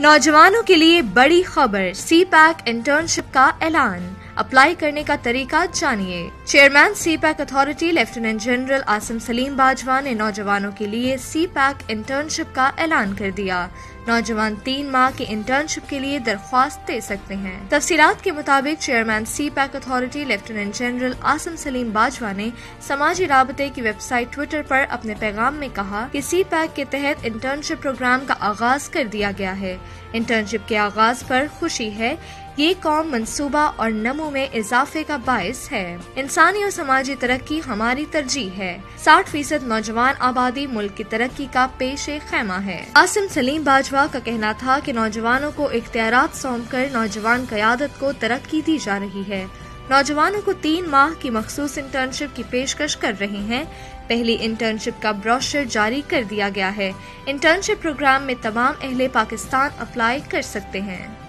नौजवानों के लिए बड़ी खबर सी पैक इंटर्नशिप का ऐलान। अप्लाई करने का तरीका जानिए। Chairman CPEC authority lieutenant general Asim Saleem Bajwa ने नौजवानों के लिए सी पैक इंटर्नशिप का ऐलान कर दिया। नौजवान तीन माह की इंटर्नशिप के लिए दरख्वास्त दे सकते हैं। तफसीलात के मुताबिक chairman CPEC authority lieutenant general Asim Saleem Bajwa ने समाजी रबते की वेबसाइट ट्विटर पर अपने पैगाम में कहा कि सी पैक के तहत इंटर्नशिप प्रोग्राम का आगाज़ कर दिया गया है। इंटर्नशिप के आगाज़ पर खुशी है। ये कौम मनसूबा और नमो में इजाफे का बायस है। इंसानी और समाजी तरक्की हमारी तरजीह है। साठ फ़ीसद नौजवान आबादी मुल्क की तरक्की का पेशे खैमा है। आसिम सलीम बाजवा का कहना था कि नौजवानों को इख्तियार सौंप कर नौजवान क्यादत को तरक्की दी जा रही है। नौजवानों को तीन माह की मखसूस इंटर्नशिप की पेशकश कर रहे हैं। पहली इंटर्नशिप का ब्रोशर जारी कर दिया गया है। इंटर्नशिप प्रोग्राम में तमाम अहले पाकिस्तान अप्लाई कर सकते हैं।